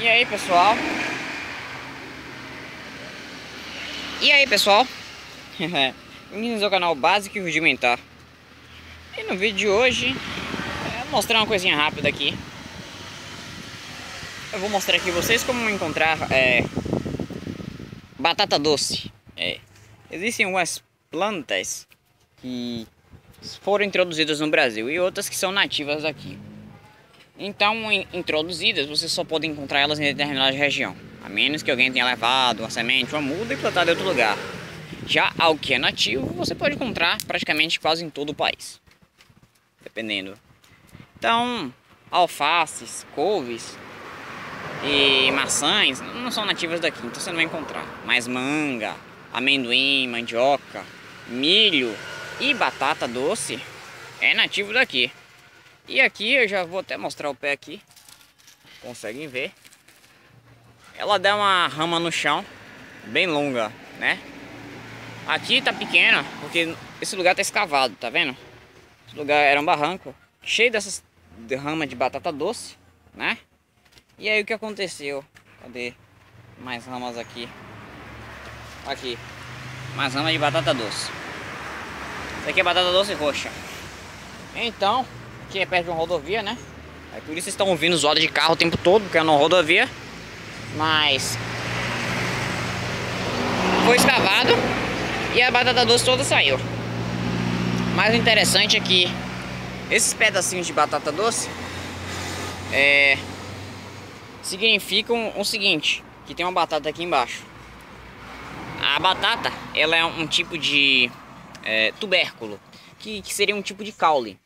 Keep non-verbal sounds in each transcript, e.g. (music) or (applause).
E aí pessoal? E aí pessoal? (laughs) Bem-vindos ao canal Básico e Rudimentar. E no vídeo de hoje é mostrar uma coisinha rápida aqui. Eu vou mostrar aqui vocês como encontrar é, batata doce. É, Existem algumas plantas que foram introduzidas no Brasil e outras que são nativas aqui então, introduzidas, você só pode encontrar elas em determinada região, a menos que alguém tenha levado uma semente, uma muda e plantado em outro lugar. Já algo que é nativo, você pode encontrar praticamente quase em todo o país, dependendo. Então, alfaces, couves e maçãs não são nativas daqui, então você não vai encontrar. Mas manga, amendoim, mandioca, milho e batata doce é nativo daqui. E aqui eu já vou até mostrar o pé aqui. Conseguem ver. Ela dá uma rama no chão, bem longa, né? Aqui tá pequena, porque esse lugar tá escavado, tá vendo? Esse lugar era um barranco, cheio dessas ramas de batata doce, né? E aí o que aconteceu? Cadê mais ramas aqui? Aqui, mais ramas de batata doce. Isso aqui é batata doce roxa. Então, Aqui é perto de uma rodovia, né? Aí por isso estão ouvindo os de carro o tempo todo, porque é uma rodovia. Mas foi escavado e a batata doce toda saiu. Mas o interessante é que esses pedacinhos de batata doce é, significam o seguinte, que tem uma batata aqui embaixo. A batata, ela é um tipo de é, tubérculo, que, que seria um tipo de caule.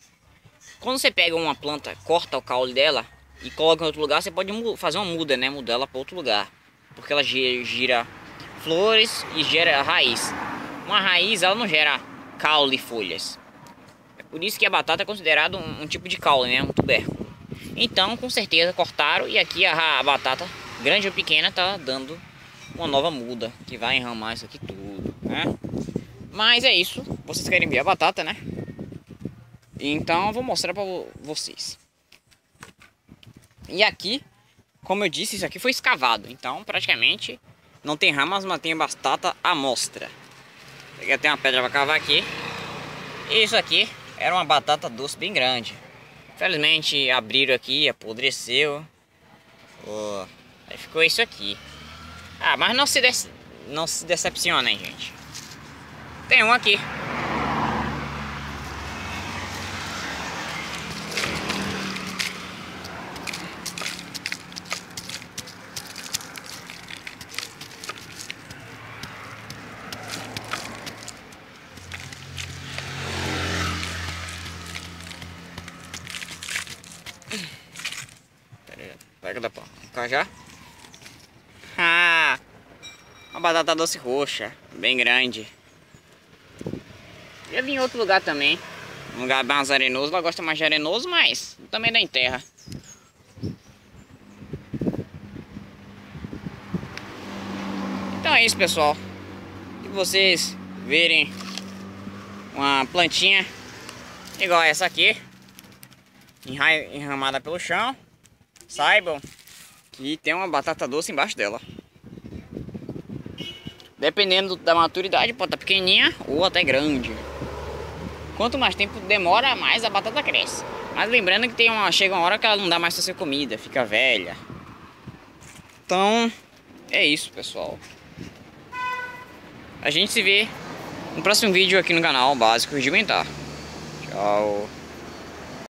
Quando você pega uma planta, corta o caule dela e coloca em outro lugar, você pode fazer uma muda, né? Mudar ela para outro lugar. Porque ela gira, flores e gera raiz. Uma raiz, ela não gera caule e folhas. É por isso que a batata é considerada um, um tipo de caule, né? Um tubérculo. Então, com certeza, cortaram e aqui a, a batata, grande ou pequena, tá dando uma nova muda. Que vai enramar isso aqui tudo, né? Mas é isso. Vocês querem ver a batata, né? Então vou mostrar para vocês. E aqui, como eu disse, isso aqui foi escavado. Então praticamente não tem ramas, mas tem batata à mostra. Peguei até uma pedra para cavar aqui. E isso aqui era uma batata doce bem grande. Infelizmente abriram aqui, apodreceu. Oh, aí ficou isso aqui. Ah, mas não se, não se decepcionem, gente. Tem um aqui. Pão. Cajá. Ah! Uma batata doce roxa. Bem grande. Já vi em outro lugar também. Um lugar mais arenoso. Ela gosta mais de arenoso, mas também dá em terra. Então é isso, pessoal. Se vocês verem uma plantinha igual essa aqui, enramada pelo chão, saibam que tem uma batata doce embaixo dela. Dependendo da maturidade, pode estar pequenininha ou até grande. Quanto mais tempo demora, mais a batata cresce. Mas lembrando que tem uma, chega uma hora que ela não dá mais pra ser comida, fica velha. Então, é isso, pessoal. A gente se vê no próximo vídeo aqui no canal Básico Rudimentar. Tchau.